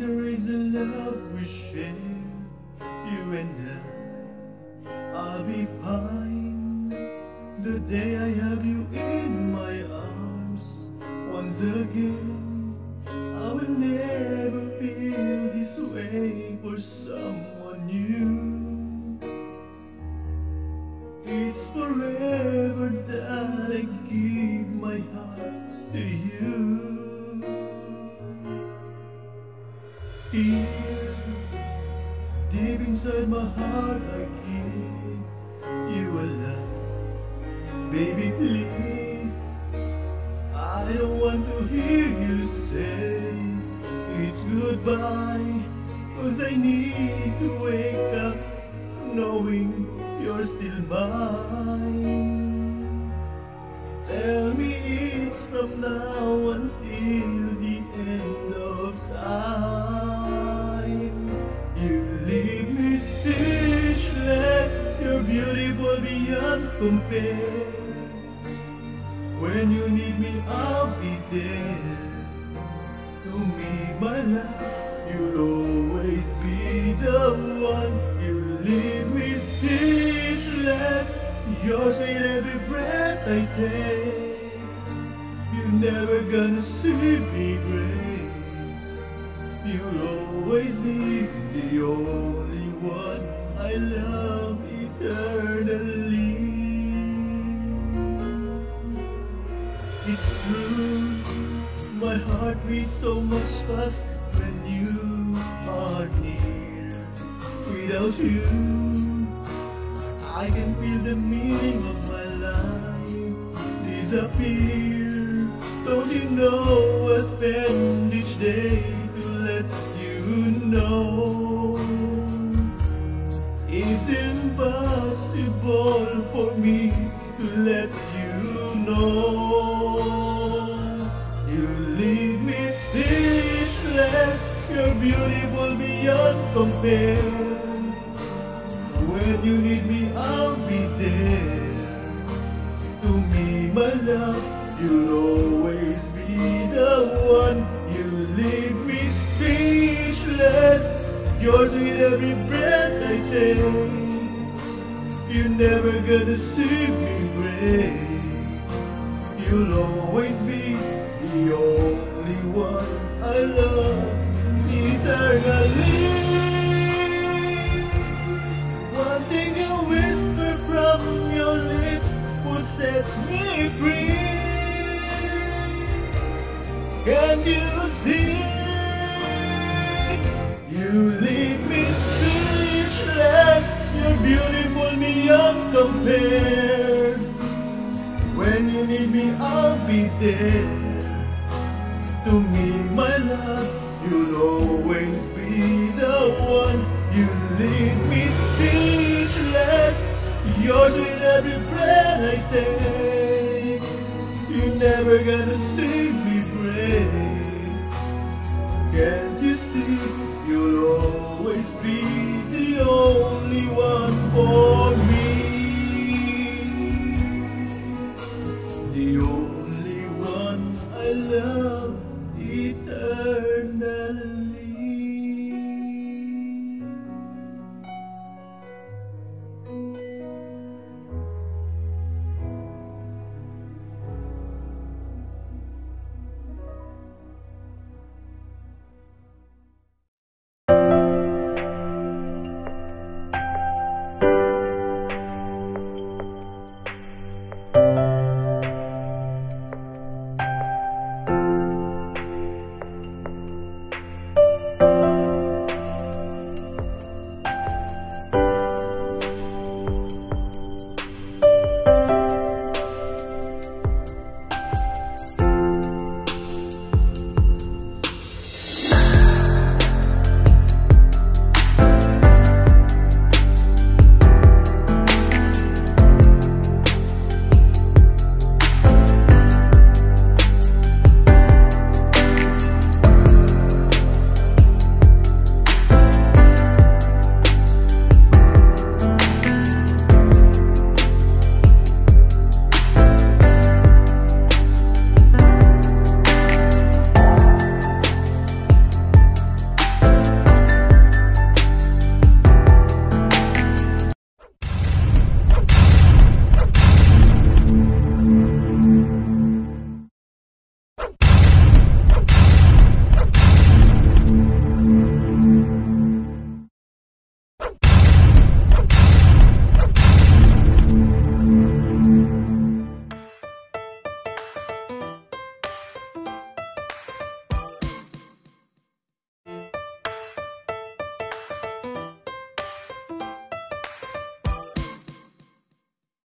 we share, you and I. I'll be fine the day I have you in my arms once again. I will never feel this way for someone new. It's forever deep inside my heart, I give you a love. Baby, please. I don't want to hear you say it's goodbye. Cause I need to wake up knowing you're still mine. Tell me it's When you need me, I'll be there. To me, my love, you'll always be the one. You leave me speechless. Yours with every breath I take. You're never gonna see me break. You'll always be the only one I love eternally. Heart beats so much fast when you are near. Without you, I can feel the meaning of my life disappear. Don't you know I spend each day to let you know it's impossible for me to let you know. You leave me speechless, you're beautiful beyond compare. When you need me, I'll be there. To me, my love, you'll always be the one. You leave me speechless, yours with every breath I take. You're never gonna see me break. You'll always be the only one I love eternally. One single whisper from your lips would set me free. Can you see? You leave me speechless. You're beautiful beyond compare. When you need me, I'll be there. To me, my love, you'll always be the one. You leave me speechless. Yours with every breath I take. You're never gonna see me break. Can't you see? You'll always be the only one for